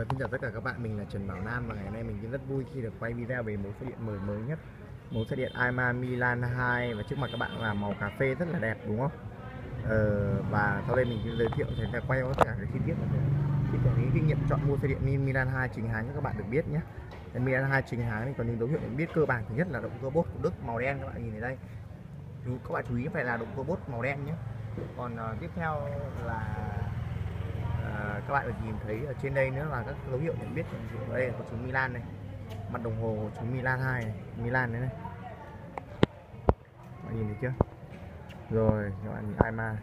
Ờ, xin chào tất cả các bạn, mình là Trần Bảo Nam và ngày hôm nay mình rất vui khi được quay video về mẫu xe điện mới mới nhất. Mẫu xe điện Aima Milan 2 và trước mặt các bạn là màu cà phê rất là đẹp đúng không? Ờ, và sau đây mình sẽ giới thiệu sẽ quay tất cả các chi tiết. Chia sẻ những kinh nghiệm chọn mua xe điện Milan 2 chính hãng cho các bạn được biết nhé. Milan 2 chính hãng thì có những dấu hiệu nhận biết cơ bản thứ nhất là động cơ bốt của Đức màu đen các bạn nhìn thấy đây. Chú các bạn chú ý phải là động cơ bốt màu đen nhé. Còn uh, tiếp theo là à, các bạn được nhìn thấy ở trên đây nữa là các dấu hiệu nhận biết ở đây là có chữ Milan này mặt đồng hồ chữ Milan 2 này Milan đấy này. Bạn nhìn thấy chưa? Rồi các bạn nhìn Aima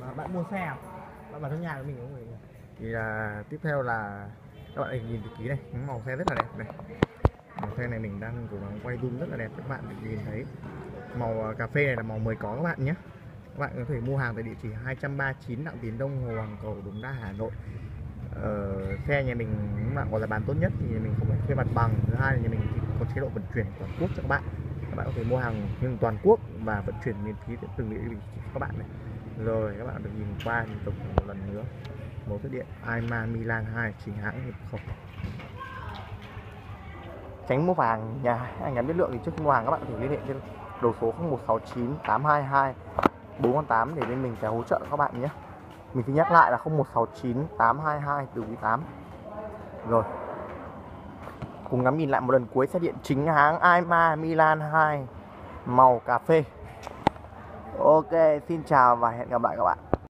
mà bạn mua xe à? bạn vào trong nhà của mình không người thì là tiếp theo là các bạn nhìn từ ký này những màu xe rất là đẹp này. Màu xe này mình đang cố gắng quay zoom rất là đẹp các bạn được nhìn thấy. Màu à, cà phê này là màu mới có các bạn nhé các bạn có thể mua hàng tại địa chỉ 239 Đặng Tiến Đông Hồ Hoàng Cầu Đống Đa Hà Nội. Ờ, xe nhà mình các bạn gọi là bán tốt nhất thì nhà mình không phải thuê mặt bằng. Thứ hai là nhà mình có chế độ vận chuyển toàn quốc cho các bạn. Các bạn có thể mua hàng nhưng toàn quốc và vận chuyển miễn phí đến từng địa chỉ các bạn này. Rồi các bạn được nhìn qua nhìn tổng một lần nữa. Mẫu thiết điện Aima Milan 2 chính hãng nhập khẩu. Tránh mua vàng nhà anh em biết lượng thì trước khi mua hàng các bạn có thể liên hệ trên đầu số 0169 822 418 để bên mình sẽ hỗ trợ các bạn nhé. Mình xin nhắc lại là 0169 822 từ quý 8 rồi. Cùng ngắm nhìn lại một lần cuối xe điện chính hãng Aima Milan 2 màu cà phê. Ok, xin chào và hẹn gặp lại các bạn.